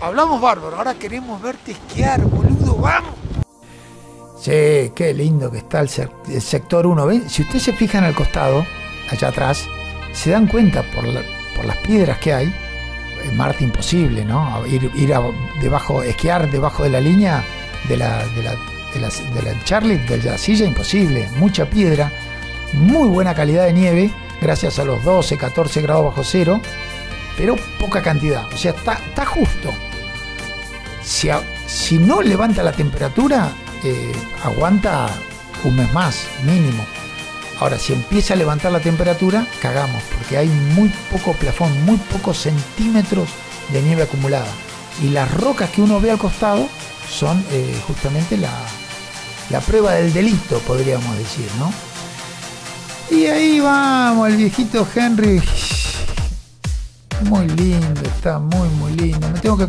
hablamos bárbaro, ahora queremos verte esquiar, boludo, vamos. Sí, qué lindo que está el, sector 1. Si ustedes se fijan al costado, allá atrás, se dan cuenta por, las piedras que hay, Marte imposible, ¿no? Ir, ir debajo, esquiar debajo de la línea de la, de la, de la, de Charlie, de la silla, imposible. Mucha piedra, muy buena calidad de nieve, gracias a los 12, 14 grados bajo cero, pero poca cantidad. O sea, está justo. Si, no levanta la temperatura, eh, aguanta un mes más, mínimo. Ahora, si empieza a levantar la temperatura, cagamos, porque hay muy poco plafón, muy pocos centímetros de nieve acumulada. Y las rocas que uno ve al costado son eh, justamente la, la prueba del delito, podríamos decir, ¿no? Y ahí vamos, el viejito Henry. Muy lindo, está muy, muy lindo. Me tengo que